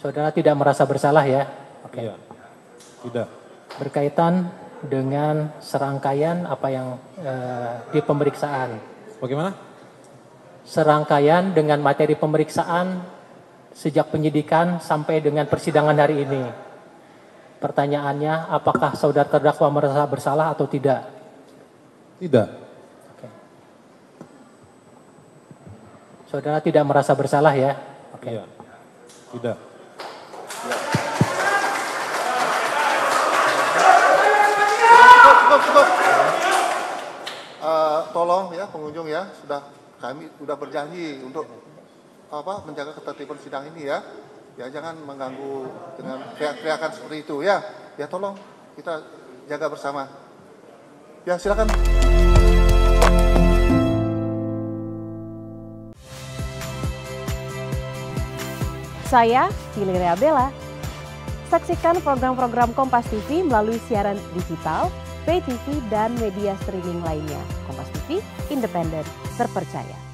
Saudara tidak merasa bersalah ya? Oke. Iya. Tidak. Berkaitan dengan serangkaian apa yang eh, di pemeriksaan. Bagaimana? Serangkaian dengan materi pemeriksaan sejak penyidikan sampai dengan persidangan hari ini. Pertanyaannya, apakah saudara terdakwa merasa bersalah atau tidak? Tidak. Saudara tidak merasa bersalah ya? Oke. Iya. Tidak. Eh, tolong ya pengunjung ya sudah kami sudah berjanji untuk apa menjaga ketertiban sidang ini ya. Ya jangan mengganggu dengan teriak-teriakan seperti itu ya. Ya tolong kita jaga bersama. Ya silakan Saya Valeria Bella. Saksikan program-program Kompas TV melalui siaran digital, pay TV, dan media streaming lainnya. Kompas TV, independen, terpercaya.